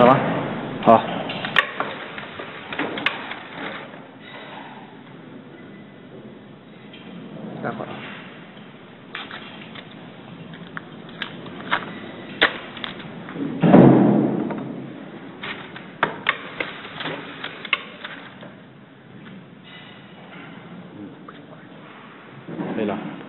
好了，好，待会儿，嗯，可以了。